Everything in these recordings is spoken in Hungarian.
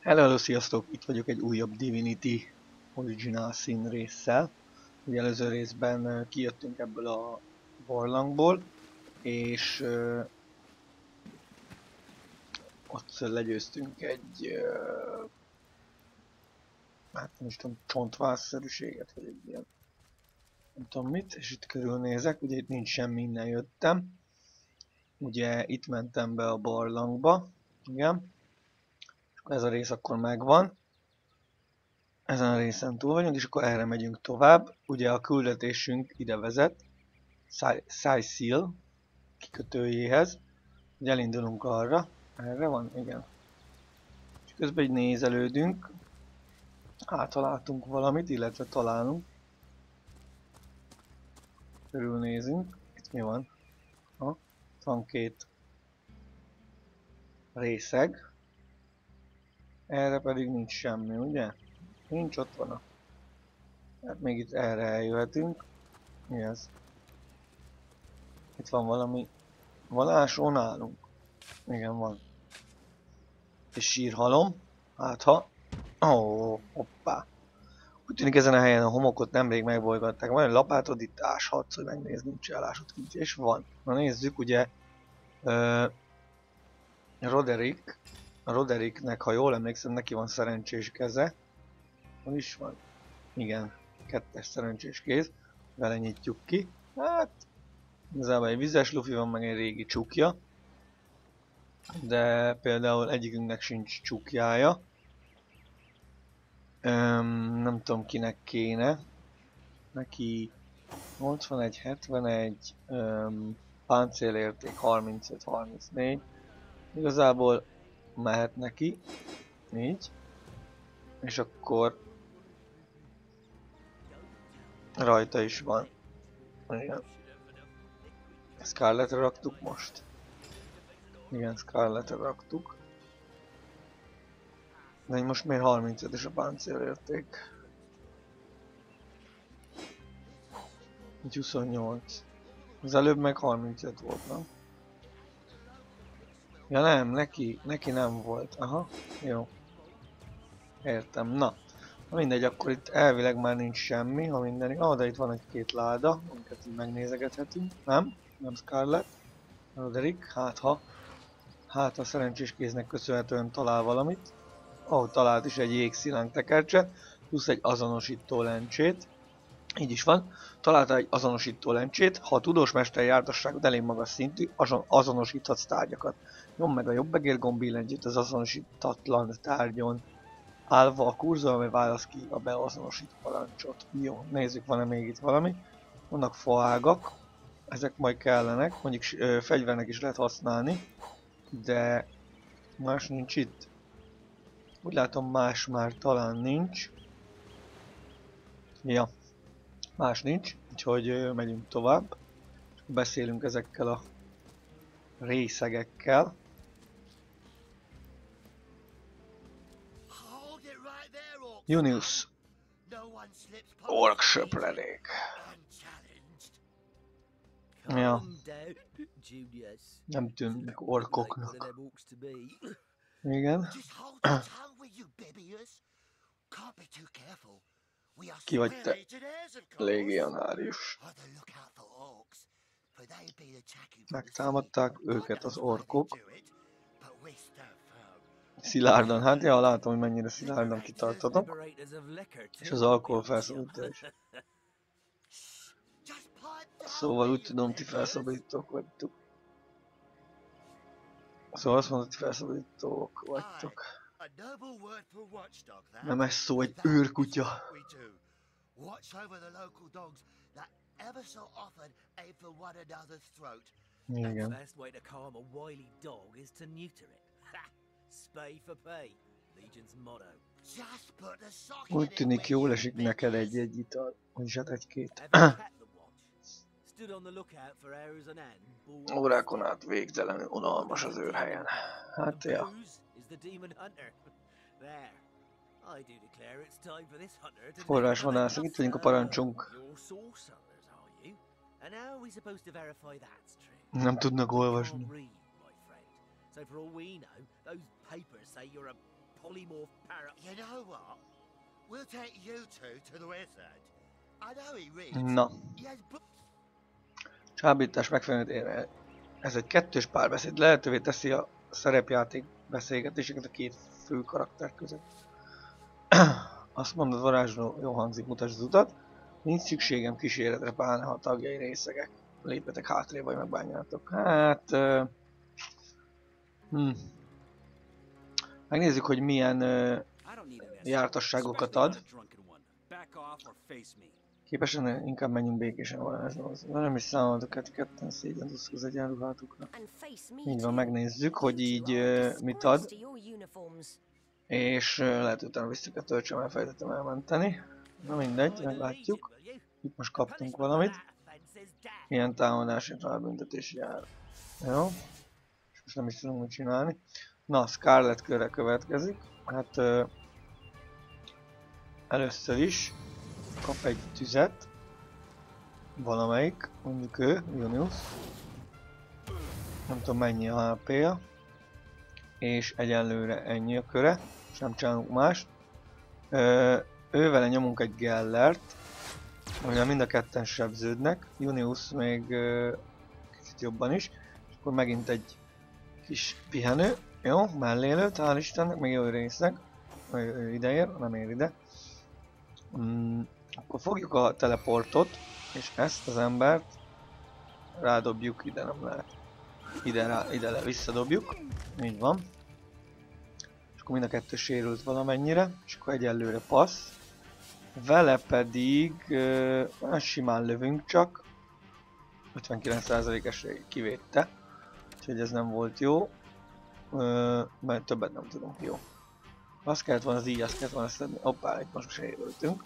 Hello, sziasztok! Itt vagyok egy újabb Divinity Original Sin résszel. Ugye előző részben kijöttünk ebből a barlangból, és uh, ott legyőztünk egy uh, hát nem is tudom, csontvászszerűséget, vagy egy ilyen nem tudom mit, és itt körülnézek, ugye itt nincs semmi, innen jöttem. Ugye itt mentem be a barlangba, igen. Ez a rész akkor megvan. Ezen a részen túl vagyunk, és akkor erre megyünk tovább. Ugye a küldetésünk ide vezet. Seal kikötőjéhez. Ugye elindulunk arra. Erre van? Igen. És közben így nézelődünk. Átaláltunk valamit, illetve találunk. Körülnézünk. Itt mi van? Ha, van két részeg. Erre pedig nincs semmi, ugye? Nincs, ott van a... Hát még itt erre eljöhetünk. Mi ez? Itt van valami... Valásó nálunk. Igen, van. És sírhalom. Hát ha... Ó, oh, hoppá. Úgy tűnik ezen a helyen a homokot nemrég megbolygatták. Van egy lapátod, itt áshatsz, hogy megnézd, nincs elásod kincs. És van. Na nézzük, ugye... Uh, Roderick a Rodericknek, ha jól emlékszem, neki van szerencsés keze. Hol is van? Igen, kettes szerencsés kéz. Vele nyitjuk ki. Hát, igazából egy vizes lufi van, meg egy régi csukja. De például egyikünknek sincs csukjája. Öm, nem tudom kinek kéne. Neki 81, 71, öm, páncélérték 35-34. Igazából mehet neki. Így. És akkor rajta is van. Igen. Scarlet-re raktuk most. Igen, Scarlet-re raktuk. De most miért 35 a páncélérték? 28. Az előbb meg 35 volt, nem? Ja nem, neki, neki nem volt. Aha, jó. Értem, na. Na mindegy, akkor itt elvileg már nincs semmi, ha minden... Ah, de itt van egy-két láda, amiket így megnézegethetünk. Nem? Nem Scarlet. Roderick, hát ha... Hát a szerencsés kéznek köszönhetően talál valamit. Ahol oh, talált is egy jégszilánk tekercset, plusz egy azonosító lencsét. Így is van. Találta egy azonosító lencsét, ha a tudós mester jártasságod elég magas szintű, azonosíthatsz tárgyakat. Nyom meg a jobb egér gombillentyűt az azonosítatlan tárgyon. Állva a kurzor, amely válasz ki a beazonosít parancsot. Jó, nézzük, van-e még itt valami. Vannak faágak, ezek majd kellenek, mondjuk ö, fegyvernek is lehet használni, de más nincs itt. Úgy látom más már talán nincs. Ja, más nincs, úgyhogy megyünk tovább. Beszélünk ezekkel a részegekkel. Junius. Ork söpredék. Ja. Nem tűnnek orkoknak. Igen. Ki vagy te? Légionárius. Megtámadták őket az orkok. Szilárdan, hát ja, látom, hogy mennyire szilárdan kitartatok. És az alkohol felszabadítás. Szóval úgy tudom, ti felszabadítók vagytok. Szóval azt mondod, ti felszabadítók vagytok. Nem ez szó, egy őrkutya. Igen. Úgy tűnik jól esik neked egy-egy ital, vagyis hát egy-két. Órákon át végtelenül unalmas az őrhelyen. Hát ja. Forrásvadászok, itt vagyunk a parancsunk. Nem tudnak olvasni. So for all we know, those papers say you're a polymorph parrot. You know what? We'll take you two to the wizard. I know he reads. Na, csábítás megfelelően érve. Ez egy kettős párbeszéd, lehetővé teszi a szerepjáték beszélgetéseket a két fő karakter között. Azt mondod, varázsló, jó hangzik, mutasd az utat. Nincs szükségem kíséretre, pláne ha a tagjai részegek. Lépjetek hátrébb, vagy megbánjátok. Hát... Uh, hm. Megnézzük, hogy milyen uh, jártasságokat ad. Képesen inkább menjünk békésen varázslóhoz. Nem is számoltok hát ketten szégyen az egyenruhátukra. Így van, megnézzük, hogy így ö, mit ad, És uh, lehet utána visszük a töltsem, elfelejtettem elmenteni. Na mindegy, meglátjuk. Itt most kaptunk valamit. Ilyen támadási felbüntetés jár. Jó. És most nem is tudunk mit csinálni. Na, Scarlet körre következik. Hát ö, először is kap egy tüzet. Valamelyik, mondjuk ő, Junius. Nem tudom mennyi a HP-ja. És egyenlőre ennyi a köre, és nem csinálunk mást. Ö, ővele nyomunk egy Gellert, amivel mind a ketten sebződnek. Junius még ö, kicsit jobban is. És akkor megint egy kis pihenő. Jó, mellélőtt, hál' Istennek, még jó résznek. Ő, ő ide ér, nem ér ide. Mm, akkor fogjuk a teleportot, és ezt az embert rádobjuk, ide nem lehet. Ide, rá, ide le, visszadobjuk. Így van. És akkor mind a kettő sérült valamennyire, és akkor egyelőre passz. Vele pedig uh, simán lövünk csak. 59%-es kivédte. Úgyhogy ez nem volt jó. Uh, mert többet nem tudunk, jó. Azt kellett volna az így, azt kellett volna szedni. Hoppá, itt most sérültünk.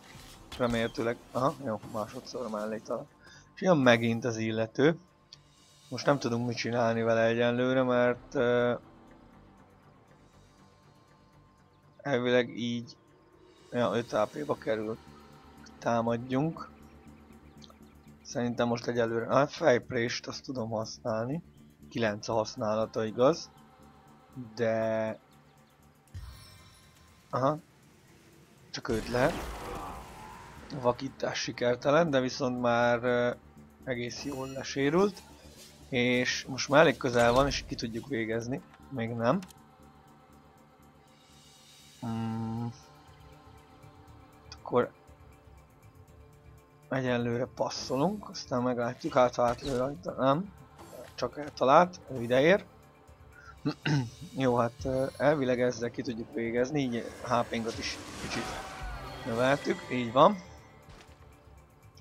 Remélhetőleg, aha, jó, másodszor mellé talán. És jön megint az illető. Most nem tudunk mit csinálni vele egyenlőre, mert uh, elvileg így ja, 5 AP-ba kerül támadjunk. Szerintem most egyelőre, a fejprést azt tudom használni. 9 a használata igaz. De... Aha. Csak őt lehet. Vakítás sikertelen, de viszont már egész jól lesérült. És most már elég közel van, és ki tudjuk végezni. Még nem. Mm. Akkor egyenlőre passzolunk, aztán meglátjuk, hát ha átlő rajta, nem. Csak eltalált, ő ideér. Jó, hát elvileg ezzel ki tudjuk végezni, így HP-nkat is kicsit növeltük, így van.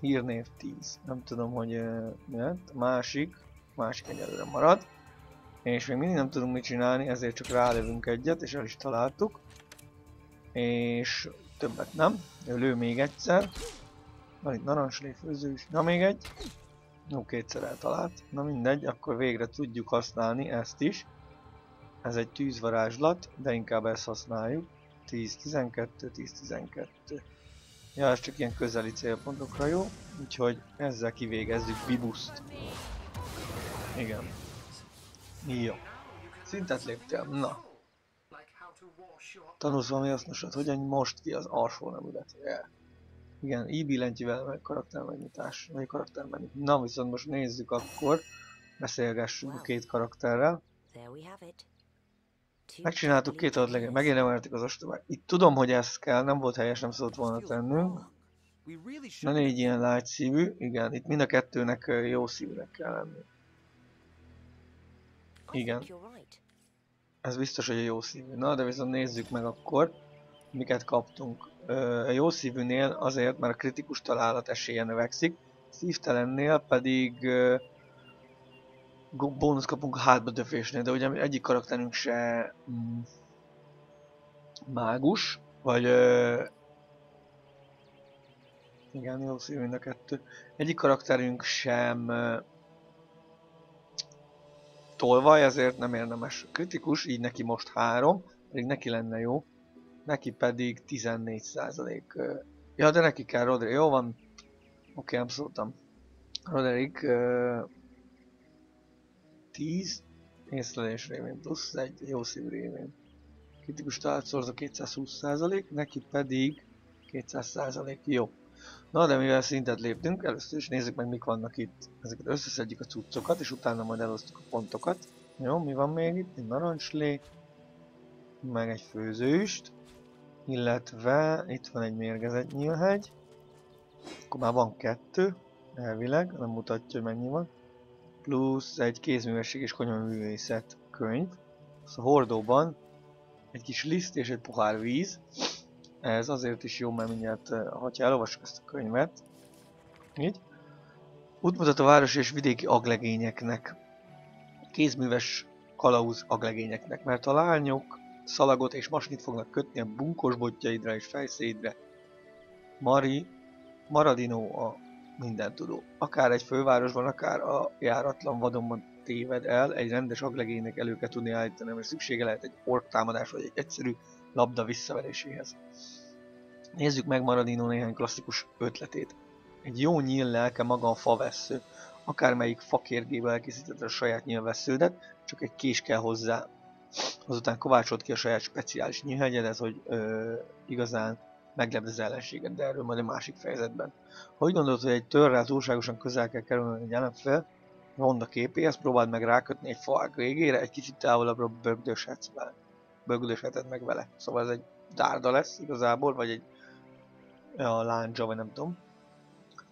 Hírnév 10, nem tudom, hogy uh, másik, másik egyelőre marad. És még mindig nem tudunk mit csinálni, ezért csak rálövünk egyet, és el is találtuk. És többet nem. Ő lő még egyszer. Van itt narancsléfőző is. Na még egy. Jó, kétszer eltalált. Na mindegy, akkor végre tudjuk használni ezt is. Ez egy tűzvarázslat, de inkább ezt használjuk. 10-12, 10-12. Ja, ez csak ilyen közeli célpontokra jó. Úgyhogy ezzel kivégezzük Bibuszt. Igen. Jó. Szintet léptél. Na. Tanulsz valami hasznosat. Hogyan most ki az alsó nemület? Yeah. Igen, így billentyűvel meg karaktermegnyitás, vagy karaktermenü. Na viszont most nézzük akkor. Beszélgessünk a két karakterrel. Megcsináltuk két adat legyen, megint emelték az ostobát. Itt tudom, hogy ez kell, nem volt helyes, nem szólt volna tennünk. Should légy ilyen lágy szívű, igen, itt mind a kettőnek jó szívűnek kell lenni. Igen. Ez biztos, hogy a jó szívű. Na, de viszont nézzük meg akkor, miket kaptunk. A jó szívűnél azért, mert a kritikus találat esélye növekszik, szívtelennél pedig bónusz kapunk hátba döfésnél, de ugye egyik karakterünk se mm, mágus, vagy ö, igen, jó szívű mind a kettő. Egyik karakterünk sem ö, tolvaj, ezért nem érdemes kritikus, így neki most 3, pedig neki lenne jó. Neki pedig 14%. ö, Ja, de neki kell Rodri. Jó van. Oké, nem szóltam. 10 észlelés révén plusz egy jó szívű révén. Kritikus találat szorzó 220%, neki pedig 200%. Jó. Na, de mivel szintet léptünk, először is nézzük meg mik vannak itt. Ezeket összeszedjük a cuccokat, és utána majd elosztjuk a pontokat. Jó, mi van még itt? Egy narancslé, meg egy főzőst, illetve itt van egy mérgezett nyílhegy. Akkor már van kettő, elvileg, nem mutatja, hogy mennyi van. Plusz egy kézművesség és konyhaművészet könyv. A hordóban egy kis liszt és egy pohár víz. Ez azért is jó, mert mindjárt, eh, ha elolvassuk ezt a könyvet, így, útmutat a város és vidéki aglegényeknek, kézműves kalauz aglegényeknek, mert a lányok szalagot és masnit fognak kötni a bunkos botjaidra és fejszédre. Mari, Maradino a mindentudó. Akár egy fővárosban, akár a járatlan vadonban téved el, egy rendes aglegénynek elő kell tudni állítani, mert szüksége lehet egy ork támadás vagy egy egyszerű labda visszaveréséhez. Nézzük meg Maradino néhány klasszikus ötletét. Egy jó nyíl lelke maga a favesző. Akármelyik fakérgéből elkészítetted a saját nyílvessződet, csak egy kés kell hozzá. Azután kovácsolt ki a saját speciális nyílhegyedet, hogy ö, igazán meglepd az ellenséget, de erről majd a másik fejezetben. Ha úgy gondolod, hogy egy törrel túlságosan közel kell kerülni egy ellenfél, ronda képéhez, próbáld meg rákötni egy fák végére, egy kicsit távolabbra bögdöshetsz vele. Bögdösheted meg vele. Szóval ez egy dárda lesz igazából, vagy egy a láncsa, vagy nem tudom.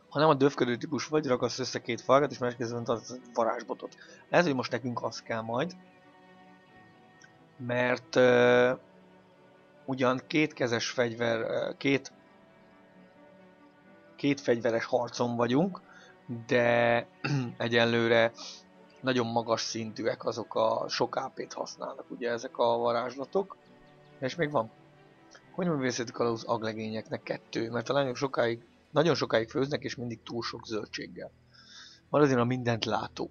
Ha nem a dövködő típus vagy, rakasz össze két falkat, és más kézben tartasz varázsbotot. Lehet, hogy most nekünk az kell majd. Mert ugyan kétkezes fegyver, két két fegyveres harcon vagyunk, de egyelőre nagyon magas szintűek azok a sok AP-t használnak ugye ezek a varázslatok. És még van. Hogy művészetik az aglegényeknek kettő, mert a lányok sokáig, nagyon sokáig főznek és mindig túl sok zöldséggel. azért a mindent látó.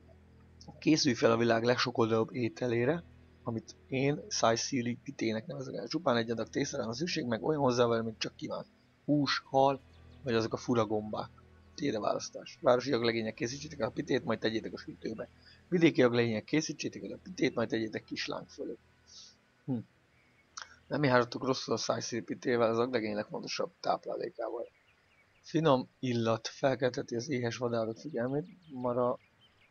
Készülj fel a világ legsokoldalúbb ételére, amit én Szájszíli pitének nevezek el. Csupán egy adag tésztára van szükség, meg olyan hozzávaló, mint csak kíván. Hús, hal, vagy azok a fura gombák a választás. Városi aglegények készítsétek a pitét, majd tegyétek a sütőbe. Vidéki aglegények készítsétek a pitét, majd tegyétek kis láng fölött. Hm. Nem járhatok rosszul a szájszípitével, az aglegény legfontosabb táplálékával. Finom illat felkelteti az éhes vadállat figyelmét, Mara,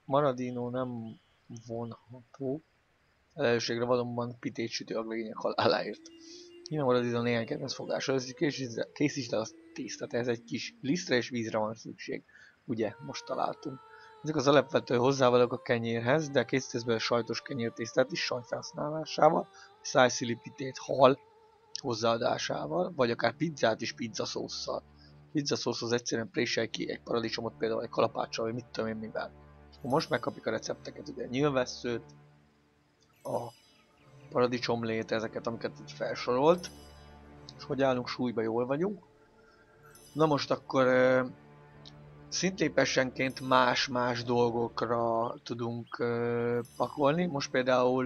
Maradino nem vonható. Előségre valóban pitét sütő aglegények haláláért. Innen Maradino néhány kedvenc fogása, készítsd el a tésztát, ez egy kis lisztre és vízre van szükség. Ugye, most találtunk. Ezek az alapvető hozzávalók a kenyérhez, de készítesz a sajtos kenyértésztát is sajt felhasználásával, szájszilipitét hal hozzáadásával, vagy akár pizzát is pizzaszósszal. Pizzaszószhoz egyszerűen préselj ki egy paradicsomot, például egy kalapáccsal, vagy mit tudom én mivel. Most megkapjuk a recepteket, ugye nyilvesszőt, a paradicsomlét, ezeket, amiket itt felsorolt, és hogy állunk súlyba, jól vagyunk. Na most akkor szintlépesenként más-más dolgokra tudunk pakolni. Most például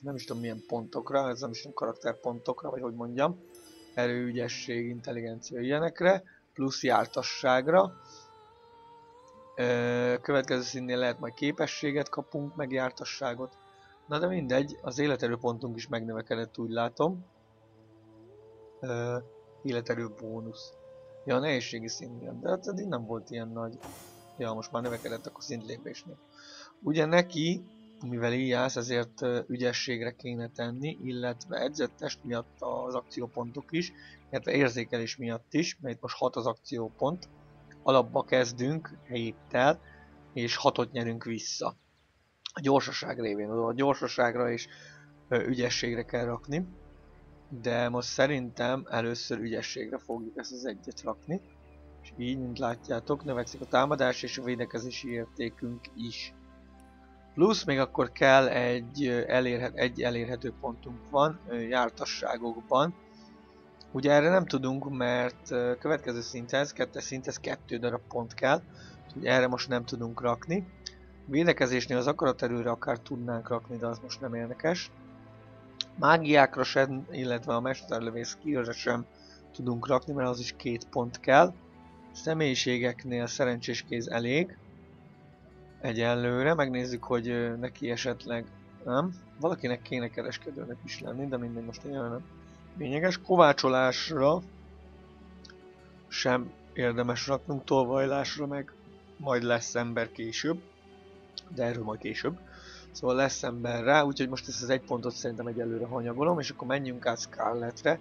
nem is tudom milyen pontokra, ez nem is tudom karakterpontokra, vagy hogy mondjam, erő, ügyesség, intelligencia ilyenekre, plusz jártasságra. Következő színnél lehet majd képességet kapunk, meg jártasságot. Na de mindegy, az életerőpontunk is megnövekedett, úgy látom. Uh, életerő bónusz. Ja, a nehézségi szint de hát eddig nem volt ilyen nagy. Ja, most már növekedett akkor szintlépésnél. Ugye neki, mivel íjász, ezért ügyességre kéne tenni, illetve edzett test miatt az akciópontok is, illetve érzékelés miatt is, mert itt most 6 az akciópont. Alapba kezdünk héttel, és 6-ot nyerünk vissza a gyorsaság révén. A gyorsaságra és ügyességre kell rakni, de most szerintem először ügyességre fogjuk ezt az egyet rakni. És így, mint látjátok, növekszik a támadás és a védekezési értékünk is. Plusz még akkor kell egy, elérhet, egy elérhető pontunk van jártasságokban. Ugye erre nem tudunk, mert következő szinthez, kettes szinthez kettő darab pont kell, úgyhogy erre most nem tudunk rakni. Védekezésnél az akaraterőre akár tudnánk rakni, de az most nem érdekes. Mágiákra sem, illetve a mesterlövész skillre sem tudunk rakni, mert az is két pont kell. Személyiségeknél szerencsés kéz elég. Egyelőre, megnézzük, hogy neki esetleg nem. Valakinek kéne kereskedőnek is lenni, de mindegy most ilyen nem. Lényeges, kovácsolásra sem érdemes raknunk, tolvajlásra meg majd lesz ember később, de erről majd később. Szóval lesz ember rá, úgyhogy most ezt az egy pontot szerintem egyelőre hanyagolom, és akkor menjünk át Scarletre,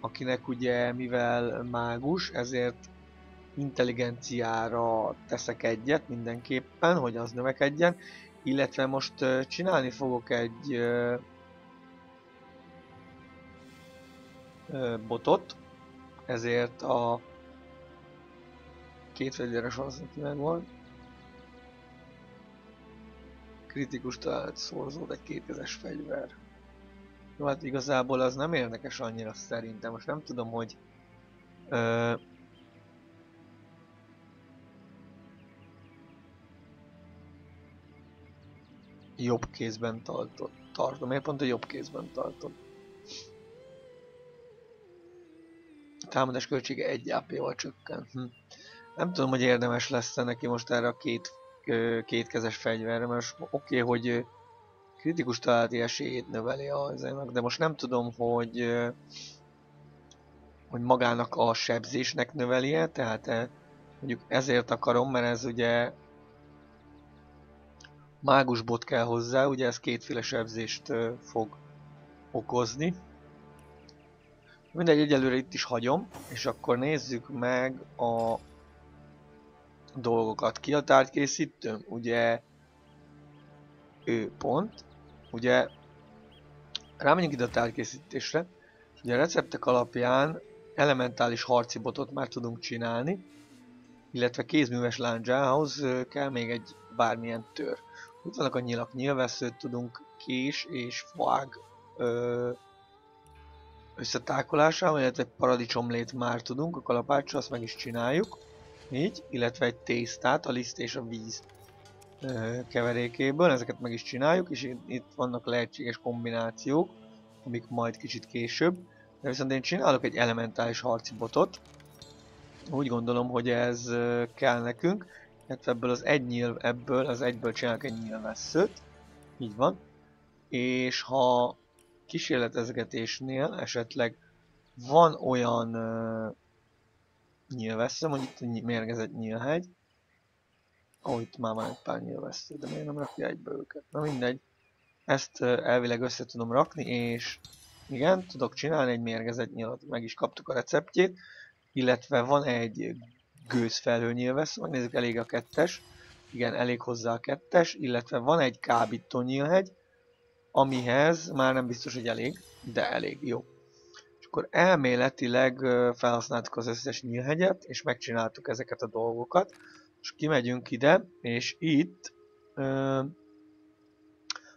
akinek ugye mivel mágus, ezért intelligenciára teszek egyet mindenképpen, hogy az növekedjen, illetve most csinálni fogok egy botot, ezért a két fegyveres az neki megvan. Kritikus talált szorzó, egy kétkezes fegyver. Jó, hát igazából az nem érdekes annyira szerintem. Most nem tudom, hogy ö, jobb kézben tartott, tartom. Miért pont a jobb kézben tartom? Támadás költsége 1 AP-val csökken. Hm. Nem tudom, hogy érdemes lesz -e neki most erre a két, kétkezes fegyverre, mert oké, okay, hogy kritikus találati esélyét növeli az de most nem tudom, hogy hogy magának a sebzésnek növeli-e, tehát mondjuk ezért akarom, mert ez ugye mágus bot kell hozzá, ugye ez kétféle sebzést fog okozni. Mindegy, egyelőre itt is hagyom, és akkor nézzük meg a dolgokat. Ki a tárgykészítőm? Ugye ő pont. Ugye rámegyünk ide a tárgykészítésre, és ugye a receptek alapján elementális harci botot már tudunk csinálni, illetve kézműves lándzsához kell még egy bármilyen tör. Itt vannak a nyilak, nyilvesszőt tudunk kés és fág összetákolásával, illetve paradicsomlét már tudunk, a kalapáccsal azt meg is csináljuk. Így, illetve egy tésztát a liszt és a víz keverékéből, ezeket meg is csináljuk, és itt vannak lehetséges kombinációk, amik majd kicsit később. De viszont én csinálok egy elementális harci botot, úgy gondolom, hogy ez kell nekünk, illetve ebből az egy nyíl, ebből az egyből csinálok egy nyilvesszőt, így van, és ha kísérletezgetésnél esetleg van olyan nyilvesszem, hogy itt mérgezett nyílhegy. Oh, itt már van egy pár nyilvessző, de miért nem rakja egybe őket? Na mindegy. Ezt elvileg össze tudom rakni, és igen, tudok csinálni egy mérgezett nyilat, meg is kaptuk a receptjét, illetve van egy gőzfelhő nyilvesz, megnézzük elég a kettes, igen, elég hozzá a kettes, illetve van egy kábító nyílhegy, amihez már nem biztos, hogy elég, de elég, jó. Akkor elméletileg felhasználtuk az összes nyílhegyet, és megcsináltuk ezeket a dolgokat, és kimegyünk ide, és itt ö,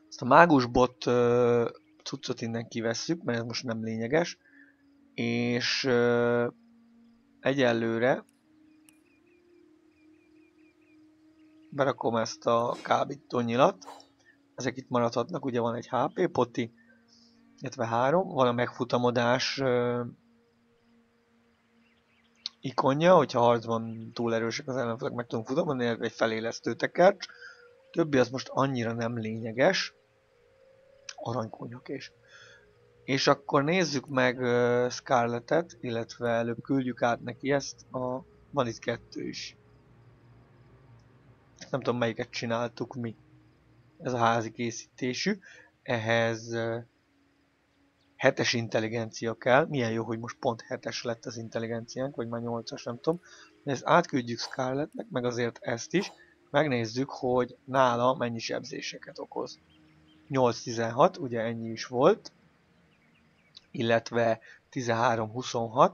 ezt a mágusbot ö, cuccot innen kivesszük, mert ez most nem lényeges, és egyelőre berakom ezt a kábító nyilat, ezek itt maradhatnak, ugye van egy HP poti, illetve három, van a megfutamodás ikonja, hogyha harcban túl erősek az ellenfelek, meg tudunk futamodni, illetve egy felélesztő tekercs. Többi az most annyira nem lényeges. Aranykonyok és. És akkor nézzük meg uh, Scarletet, illetve előbb küldjük át neki ezt. A... Van itt kettő is. Nem tudom melyiket csináltuk mi. Ez a házi készítésű. Ehhez uh, hetes intelligencia kell. Milyen jó, hogy most pont hetes lett az intelligenciánk, vagy már nyolcas, nem tudom. Ezt átküldjük Scarletnek, meg azért ezt is. Megnézzük, hogy nála mennyi sebzéseket okoz. 8-16, ugye ennyi is volt. Illetve 13-26,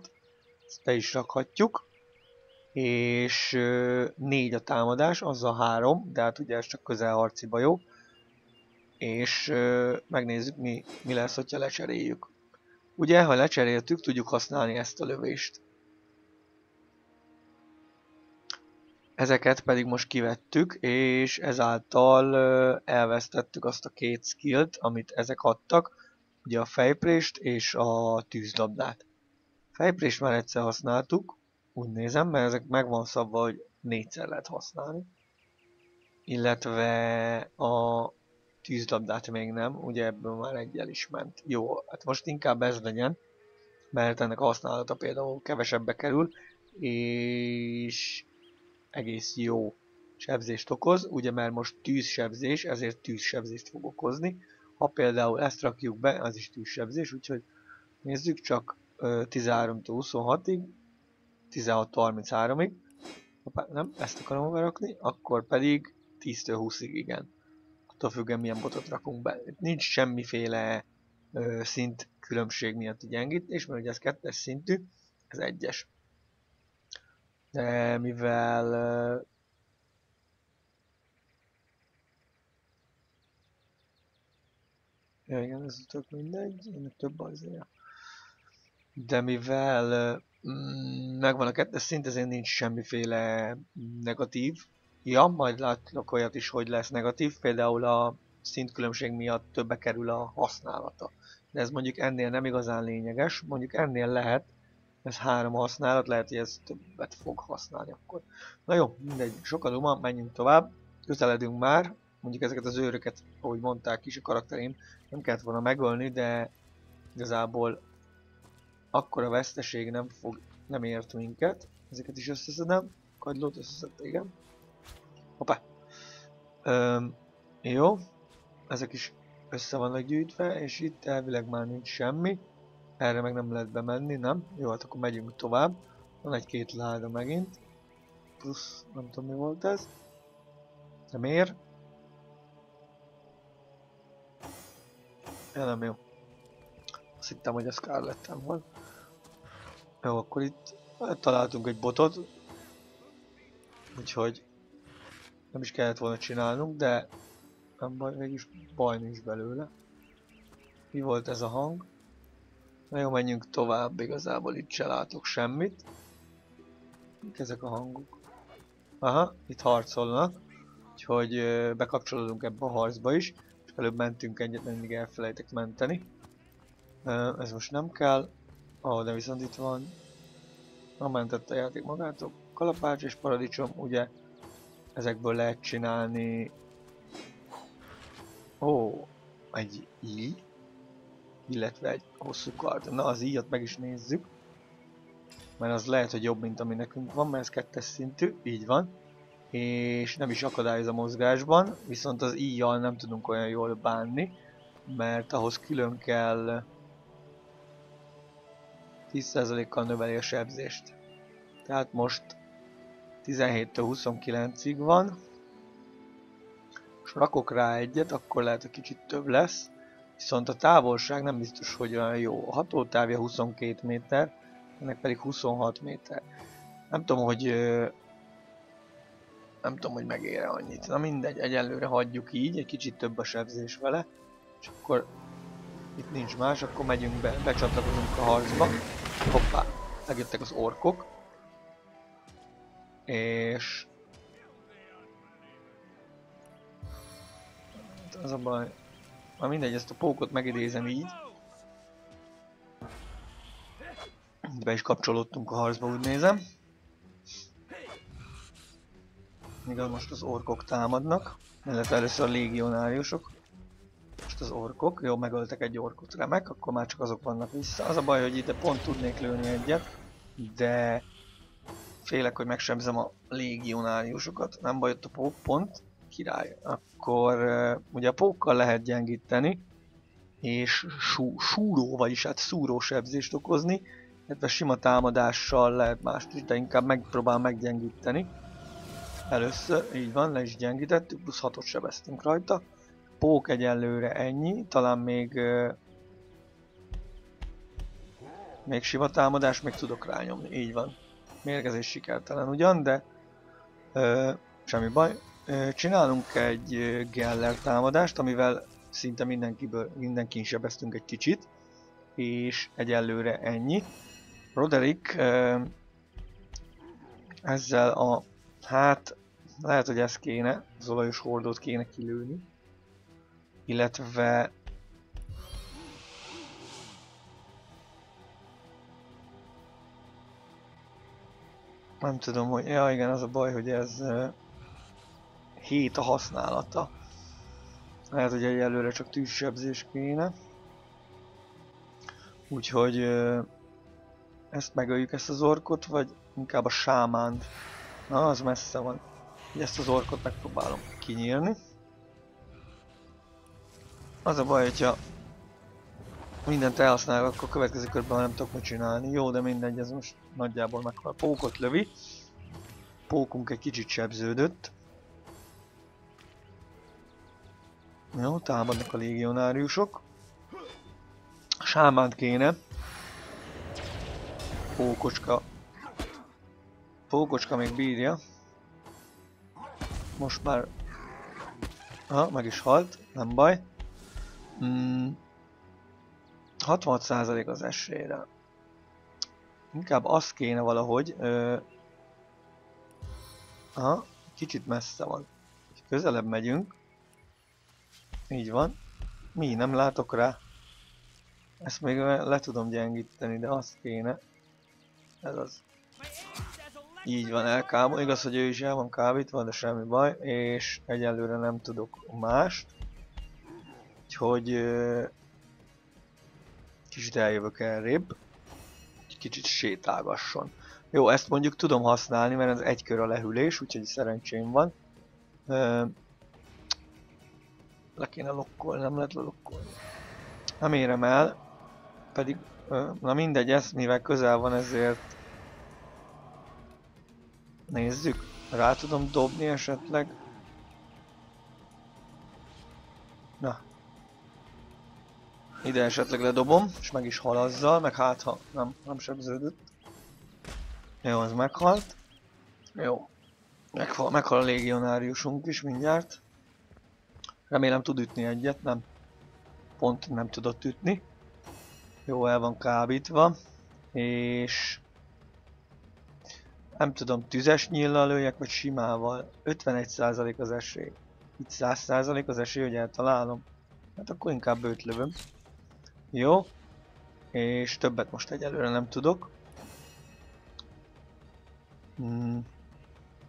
ezt be is rakhatjuk. És 4 a támadás, az a 3, de hát ugye ez csak közelharciba jó és ö, megnézzük mi, mi lesz, hogyha lecseréljük. Ugye, ha lecseréltük, tudjuk használni ezt a lövést. Ezeket pedig most kivettük, és ezáltal ö, elvesztettük azt a két skillt, amit ezek adtak, ugye a fejprést és a tűzlabdát. Fejprést már egyszer használtuk, úgy nézem, mert ezek meg van szabva, hogy négyszer lehet használni. illetve a tűzlabdát még nem, ugye ebből már egyel is ment. Jó, hát most inkább ez legyen, mert ennek a használata például kevesebbe kerül, és egész jó sebzést okoz, ugye mert most tűzsebzés, ezért tűzsebzést fog okozni. Ha például ezt rakjuk be, az is tűzsebzés, úgyhogy nézzük csak 13-tól 26-ig, 16-33-ig, nem, ezt akarom berakni, akkor pedig 10-től 20-ig, igen. Attól függően milyen botot rakunk be. Nincs semmiféle ö, szint különbség miatt gyengítés, mert ugye ez kettes szintű, ez egyes. De mivel ö, Ja, igen, ez tök mindegy, ennek több azért. De mivel mm, megvan a kettes szint, ezért nincs semmiféle negatív. Ja, majd látlak olyat is, hogy lesz negatív, például a szintkülönbség miatt többe kerül a használata. De ez mondjuk ennél nem igazán lényeges, mondjuk ennél lehet, ez három használat, lehet, hogy ez többet fog használni akkor. Na jó, mindegy, sok duma, menjünk tovább, közeledünk már, mondjuk ezeket az őröket, ahogy mondták is a karakterim, nem kellett volna megölni, de igazából akkora veszteség nem fog, nem ért minket. Ezeket is összeszedem. Kagylót összeszedte, igen. Hoppá. Öm, jó. Ezek is össze vannak gyűjtve, és itt elvileg már nincs semmi. Erre meg nem lehet bemenni, nem? Jó, hát akkor megyünk tovább. Van egy-két láda megint. Plusz, nem tudom mi volt ez. De miért? Ja, nem jó. Azt hittem, hogy a Scarlettem volt. Jó, akkor itt találtunk egy botot. Úgyhogy nem is kellett volna csinálnunk, de nem baj, mégis baj nincs belőle. Mi volt ez a hang? Na jó, menjünk tovább, igazából itt se látok semmit. Mik ezek a hangok? Aha, itt harcolnak. Úgyhogy bekapcsolódunk ebbe a harcba is. És előbb mentünk egyet, mindig elfelejtek menteni. Ez most nem kell. Ah, de viszont itt van. Na, mentett a játék magától. Kalapács és paradicsom, ugye ezekből lehet csinálni... Ó, egy így illetve egy hosszú kard. Na az íjat meg is nézzük. Mert az lehet, hogy jobb, mint ami nekünk van, mert ez kettes szintű, így van. És nem is akadályoz a mozgásban, viszont az íjjal nem tudunk olyan jól bánni, mert ahhoz külön kell 10%-kal növeli a sebzést. Tehát most 17-től 29-ig van, és rakok rá egyet, akkor lehet, hogy kicsit több lesz. Viszont a távolság nem biztos, hogy olyan jó. A hatótávja 22 méter, ennek pedig 26 méter. Nem tudom, hogy nem tudom, hogy megére annyit. Na mindegy, egyelőre hagyjuk így, egy kicsit több a sebzés vele, és akkor itt nincs más, akkor megyünk be, becsatlakozunk a harcba. Hoppá, megjöttek az orkok. És... Az a baj, Na mindegy, ezt a pókot megidézem így. Be is kapcsolódtunk a harcba, úgy nézem. Igaz, most az orkok támadnak, illetve először a légionáriusok. Most az orkok, jó, megöltek egy orkot, remek, akkor már csak azok vannak vissza. Az a baj, hogy ide pont tudnék lőni egyet, de félek, hogy megsebzem a légionáriusokat. Nem baj, ott a pók pont, király. Akkor ugye a pókkal lehet gyengíteni, és sú, súró, vagyis hát szúró sebzést okozni, illetve sima támadással lehet mást is, de inkább megpróbál meggyengíteni. Először, így van, le is gyengítettük, plusz 6-ot sebeztünk rajta. Pók egyelőre ennyi, talán még még sima támadás, még tudok rányomni, így van. Mérgezés sikertelen ugyan, de ö, semmi baj. Csinálunk egy Geller támadást, amivel szinte mindenkiből, mindenkin sebeztünk egy kicsit, és egyelőre ennyi. Roderick ezzel a, hát lehet, hogy ez kéne, az olajos hordót kéne kilőni, illetve nem tudom, hogy, ja igen, az a baj, hogy ez 7 a használata. Lehet, hogy egyelőre csak tűzsebzés kéne. Úgyhogy ezt megöljük ezt az orkot, vagy inkább a sámánt. Na, az messze van. Ezt az orkot megpróbálom kinyírni. Az a baj, hogyha mindent elhasználok, akkor a következő körben nem tudok mit csinálni. Jó, de mindegy, ez most nagyjából meghal. Pókot lövi. Pókunk egy kicsit sebződött. Jó, támadnak a légionáriusok. Sámánt kéne. Pókocska. Pókocska még bírja. Most már... Ha, meg is halt, nem baj. Mm. 66% az esélyre. Inkább az kéne valahogy. Ö... Aha, kicsit messze van. Közelebb megyünk. Így van. Mi, nem látok rá? Ezt még le tudom gyengíteni, de azt kéne. Ez az. Így van, elkámol. Igaz, hogy ő is el van kábítva, de semmi baj. És egyelőre nem tudok mást. Úgyhogy... Kicsit eljövök elrébb. Kicsit sétálgasson. Jó, ezt mondjuk tudom használni, mert ez egy kör a lehűlés, úgyhogy szerencsém van. Le kéne lokkolni, nem lehet lelokkolni. Nem érem el, pedig, na mindegy, ez mivel közel van, ezért nézzük, rá tudom dobni esetleg. Ide esetleg ledobom, és meg is hal azzal, meg hát ha nem, nem sebződött. Jó, az meghalt. Jó. Meghal, meghal a légionáriusunk is mindjárt. Remélem tud ütni egyet, nem. Pont nem tudott ütni. Jó, el van kábítva. És... Nem tudom, tüzes nyíllal lőjek, vagy simával. 51% az esély. Itt 100% az esély, hogy eltalálom. Hát akkor inkább őt lövöm. Jó. És többet most egyelőre nem tudok. Hmm.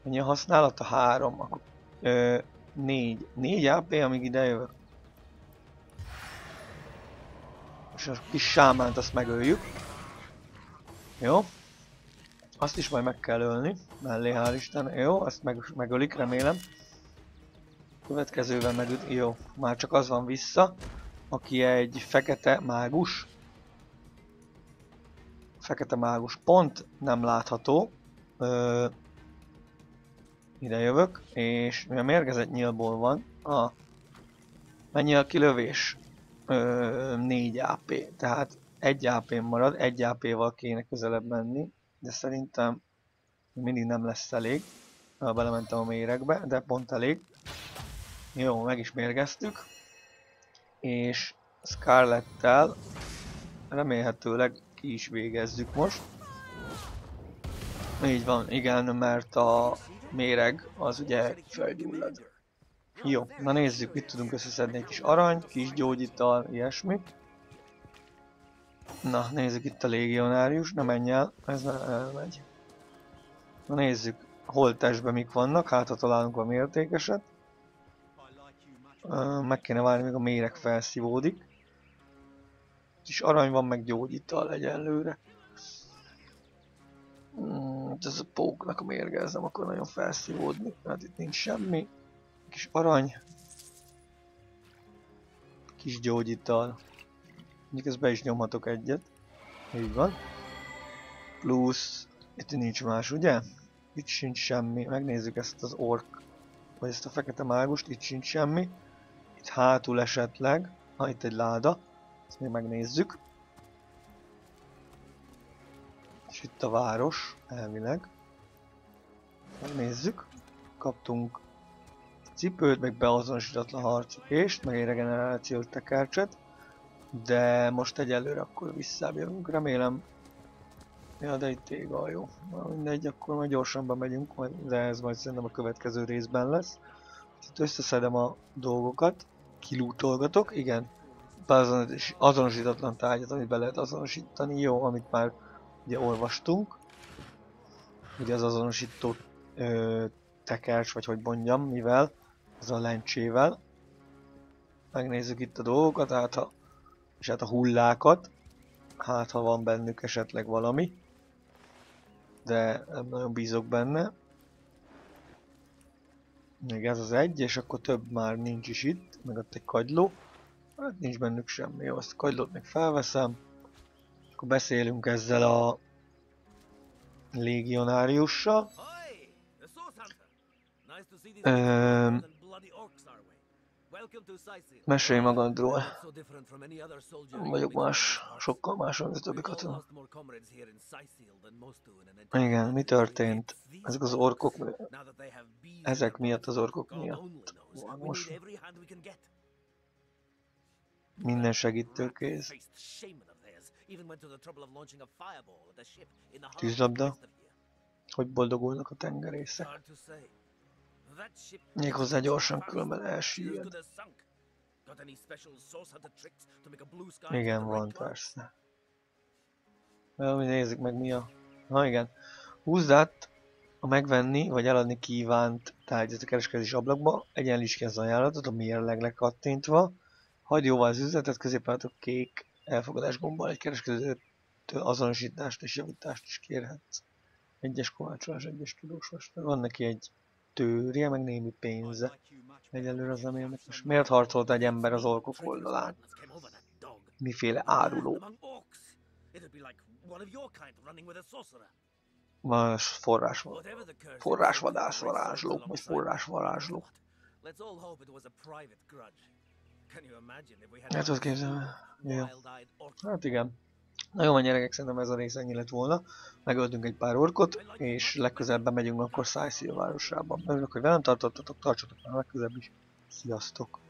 Mennyi a használata? 3. Akkor, ö, 4. 4 AP, amíg ide jövök. És a kis sámánt azt megöljük. Jó. Azt is majd meg kell ölni. Mellé hál' Isten. Jó, azt meg, megölik, remélem. Következővel megüt. Jó, már csak az van vissza, aki egy fekete mágus. Fekete mágus pont nem látható. Ö, ide jövök, és mi a mérgezett nyílból van, a mennyi a kilövés? Ö, 4 AP, tehát 1 ap marad, 1 AP-val kéne közelebb menni, de szerintem mindig nem lesz elég. Belementem a méregbe, de pont elég. Jó, meg is mérgeztük. És Scarlettel remélhetőleg ki is végezzük most. Így van, igen, mert a méreg az ugye felgyullad. Jó, na nézzük, mit tudunk összeszedni egy kis arany, kis gyógyital, ilyesmi. Na, nézzük itt a légionárius, ne menj el, ez ne elmegy. Na nézzük, hol testben mik vannak, hát ha találunk a mértékeset. Meg kéne várni, még a méreg felszívódik. Kis arany van, meg gyógyital egyenlőre. Hmm, ez a póknak a mérge, akar nagyon felszívódni, mert itt nincs semmi. Kis arany. Kis gyógyital. Mondjuk ezt be is nyomhatok egyet. Így van. Plusz, itt nincs más, ugye? Itt sincs semmi. Megnézzük ezt az ork, vagy ezt a fekete mágust, itt sincs semmi. Itt hátul esetleg. Ha itt egy láda. Ezt még megnézzük. És itt a város, elvileg. Megnézzük. Kaptunk cipőt, meg beazonosítatlan harcipést, meg egy regenerációs tekercset. De most egyelőre akkor visszajövünk, remélem. Ja, de itt ég a jó. Na, mindegy, akkor majd gyorsan bemegyünk, de ez majd szerintem a következő részben lesz. Itt összeszedem a dolgokat, kilútolgatok, igen. Azonos, azonosítatlan tárgyat, amit be lehet azonosítani, jó, amit már ugye olvastunk. Ugye az azonosító ö, tekercs, vagy hogy mondjam, mivel az a lencsével. Megnézzük itt a dolgokat, hát ha, és hát a hullákat. Hát ha van bennük esetleg valami. De nem nagyon bízok benne. Még ez az egy, és akkor több már nincs is itt, meg ott egy kagyló. Hát nincs bennük semmi, jó, azt a kagylót még felveszem. Akkor beszélünk ezzel a légionáriussal. Hi, Mesélj magadról. Nem vagyok más, sokkal más, mint a többi katona. Igen, mi történt? Ezek az orkok, ezek miatt az orkok miatt van most. Minden segítőkész. Tűzlabda. Hogy boldogulnak a tengerészek. Méghozzá gyorsan, különben elsüllyed. Igen, van persze. Jó, mi nézzük meg mi a... Na igen. Húzd át a megvenni vagy eladni kívánt tárgyat a kereskedés ablakba, egyenlíts ki az ajánlatot a mérleg lekattintva, hagyd jóvá az üzletet, középen a kék elfogadás gombbal egy kereskedőtől azonosítást és javítást is kérhetsz. Egyes kovácsolás, egyes tudós vastagon. Van neki egy tőrje, meg némi pénze. Egyelőre az nem érdekes. Miért harcolt egy ember az orkok oldalán? Miféle áruló? Más forrás Forrásvadász varázslók, vagy alongside. forrásvarázslók. Let's all hope it was a private grudge. Can you imagine if we had El tudod one of képzelni? those Jó. wild-eyed orcs? Hát igen. Na jó, van gyerekek, szerintem ez a rész ennyi lett volna. Megöltünk egy pár orkot, és legközelebb bemegyünk akkor Szájszíl városába. Örülök, hogy velem tartottatok, tartsatok már legközelebb is. Sziasztok!